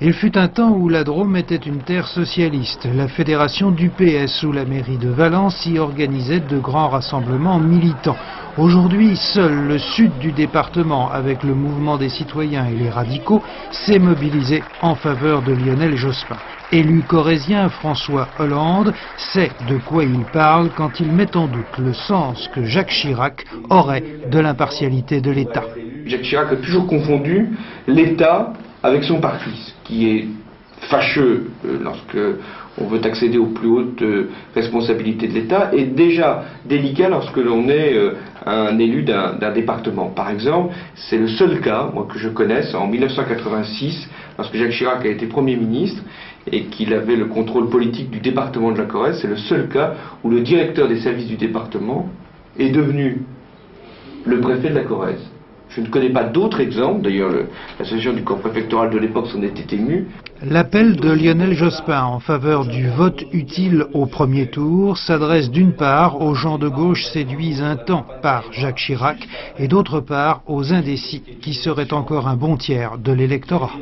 Il fut un temps où la Drôme était une terre socialiste. La fédération du PS sous la mairie de Valence y organisait de grands rassemblements militants. Aujourd'hui, seul le sud du département, avec le mouvement des citoyens et les radicaux, s'est mobilisé en faveur de Lionel Jospin. Élu corésien, François Hollande sait de quoi il parle quand il met en doute le sens que Jacques Chirac aurait de l'impartialité de l'État. Jacques Chirac a toujours confondu l'État avec son parti, ce qui est fâcheux euh, lorsque on veut accéder aux plus hautes euh, responsabilités de l'État et déjà délicat lorsque l'on est euh, un élu d'un département. Par exemple, c'est le seul cas, moi que je connaisse, en 1986, lorsque Jacques Chirac a été Premier ministre et qu'il avait le contrôle politique du département de la Corrèze, c'est le seul cas où le directeur des services du département est devenu le préfet de la Corrèze. Je ne connais pas d'autres exemples, d'ailleurs l'association du corps préfectoral de l'époque s'en était émue. L'appel de Lionel Jospin en faveur du vote utile au premier tour s'adresse d'une part aux gens de gauche séduits un temps par Jacques Chirac et d'autre part aux indécis qui seraient encore un bon tiers de l'électorat.